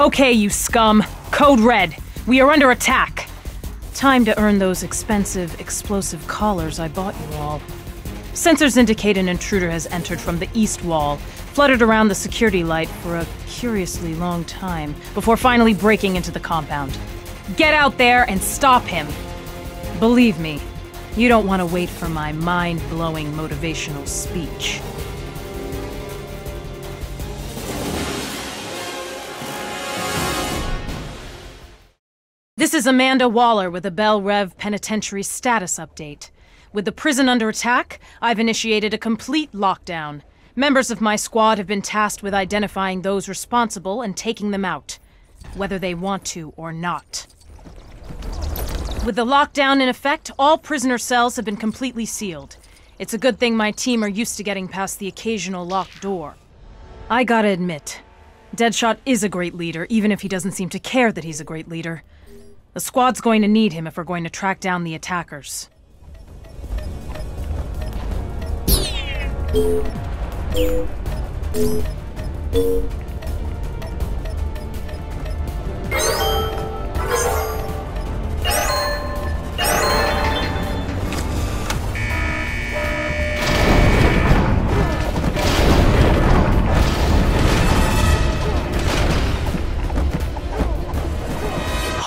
Okay, you scum. Code Red. We are under attack. Time to earn those expensive, explosive collars I bought you all. Sensors indicate an intruder has entered from the east wall, fluttered around the security light for a curiously long time, before finally breaking into the compound. Get out there and stop him! Believe me, you don't want to wait for my mind-blowing motivational speech. Is Amanda Waller with a Belle Rev Penitentiary status update. With the prison under attack, I've initiated a complete lockdown. Members of my squad have been tasked with identifying those responsible and taking them out, whether they want to or not. With the lockdown in effect, all prisoner cells have been completely sealed. It's a good thing my team are used to getting past the occasional locked door. I gotta admit, Deadshot is a great leader, even if he doesn't seem to care that he's a great leader. The squad's going to need him if we're going to track down the attackers.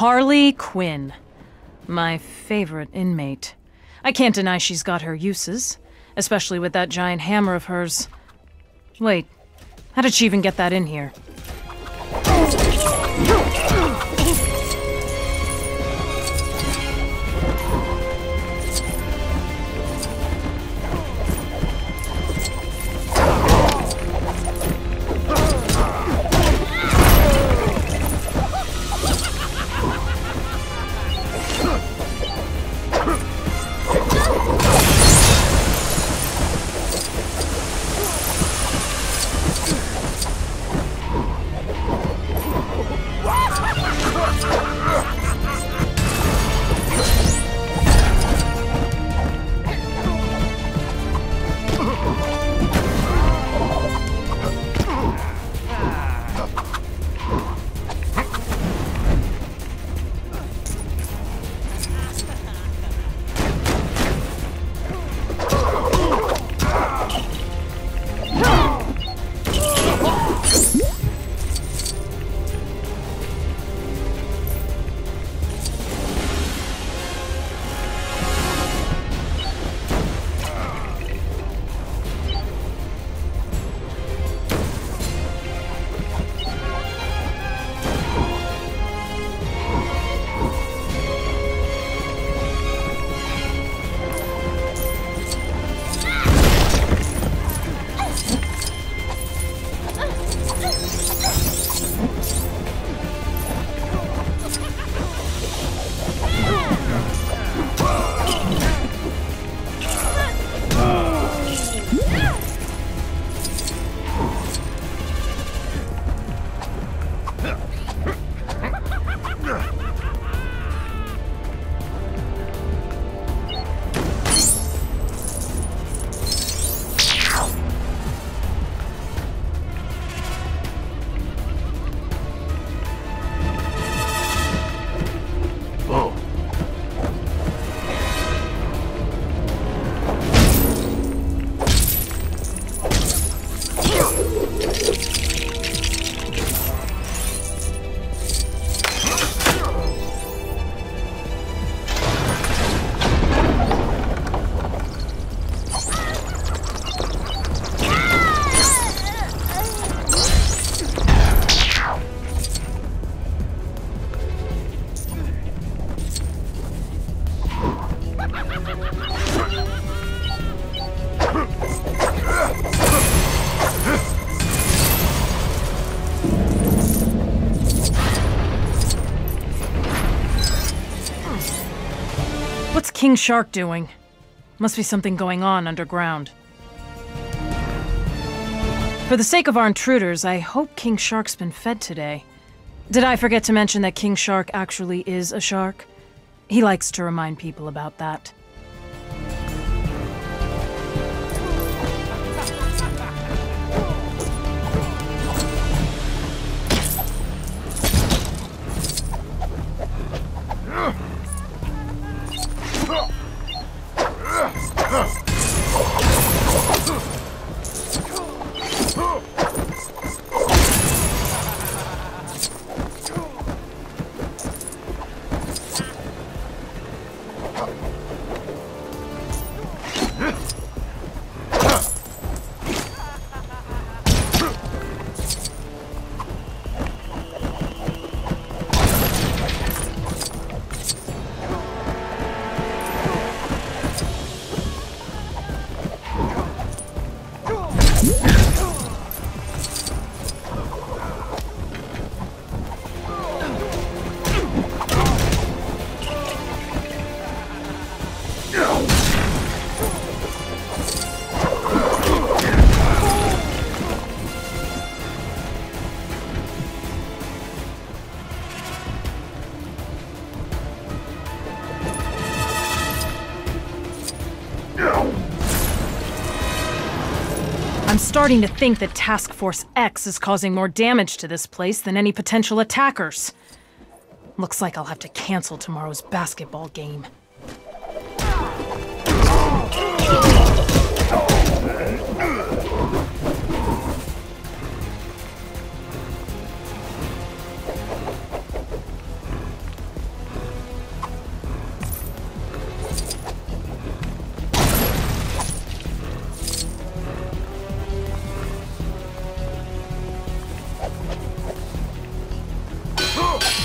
Harley Quinn. My favorite inmate. I can't deny she's got her uses, especially with that giant hammer of hers. Wait, how did she even get that in here? King Shark doing? Must be something going on underground. For the sake of our intruders, I hope King Shark's been fed today. Did I forget to mention that King Shark actually is a shark? He likes to remind people about that. Starting to think that Task Force X is causing more damage to this place than any potential attackers. Looks like I'll have to cancel tomorrow's basketball game. How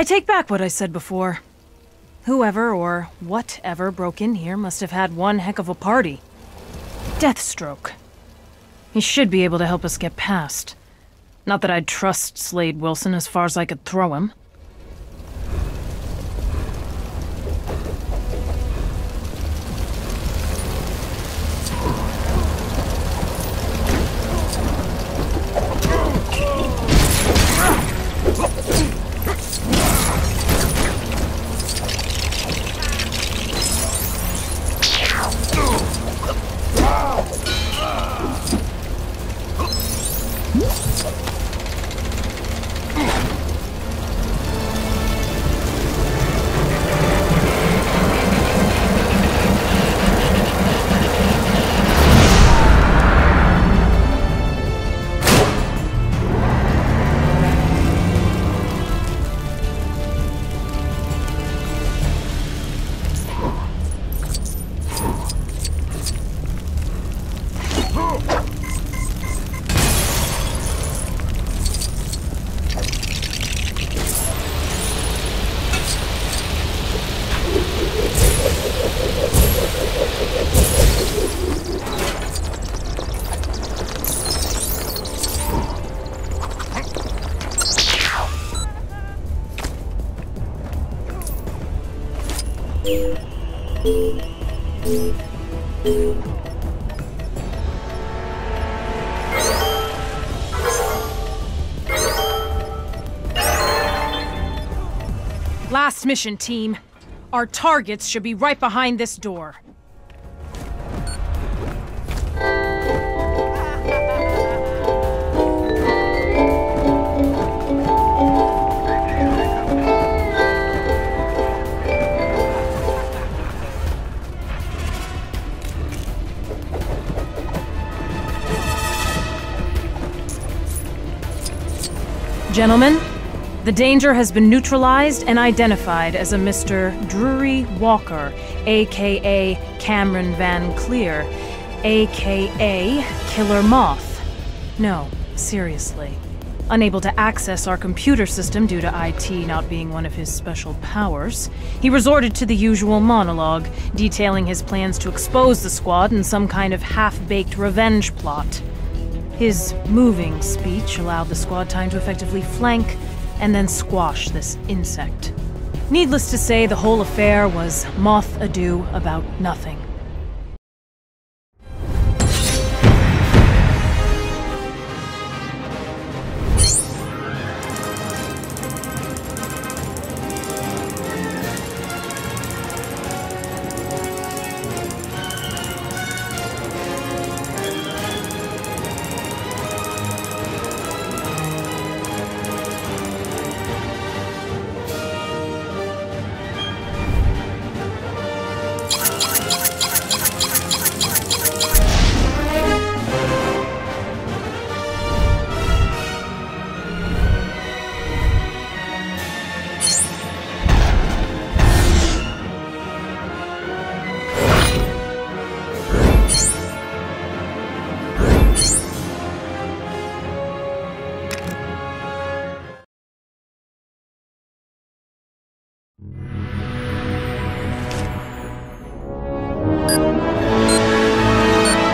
I take back what I said before. Whoever or whatever broke in here must have had one heck of a party. Deathstroke. He should be able to help us get past. Not that I'd trust Slade Wilson as far as I could throw him. Last mission, team. Our targets should be right behind this door. Gentlemen, the danger has been neutralized and identified as a Mr. Drury Walker, aka Cameron Van Cleer, aka Killer Moth. No, seriously. Unable to access our computer system due to IT not being one of his special powers, he resorted to the usual monologue, detailing his plans to expose the squad in some kind of half baked revenge plot. His moving speech allowed the squad time to effectively flank and then squash this insect. Needless to say, the whole affair was moth ado about nothing.